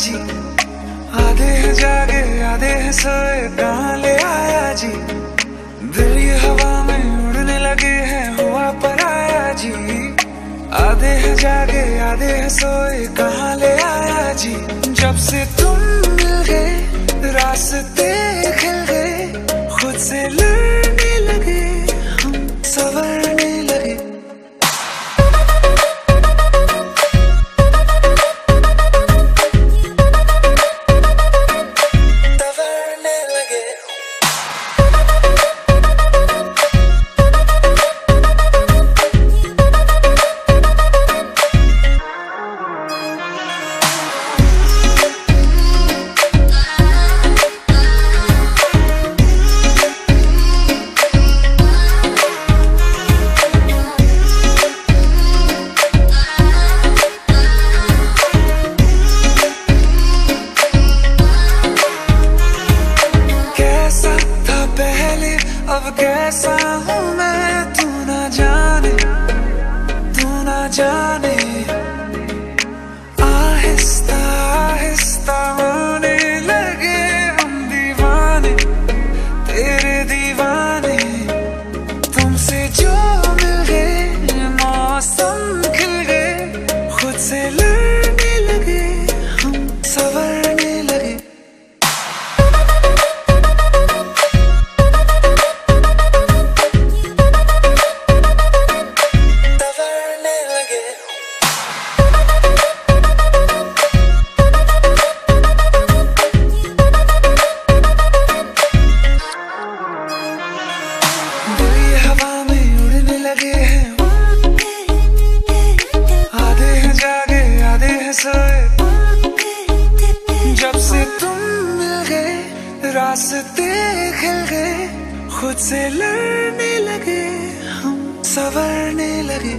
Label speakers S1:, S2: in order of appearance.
S1: जी। आधे जागे, आधे सोए, कहाँ ले आया जी? दिल हवा में उड़ने लगे हैं, हुआ पर आया जी। आधे जागे, आधे सोए, कहाँ ले आया जी? जब से तुम अब कैसा हूँ मैं? तू ना जाने तू ना जाने। रास्ते खिल गए खुद से लड़ने लगे हम सवरने लगे।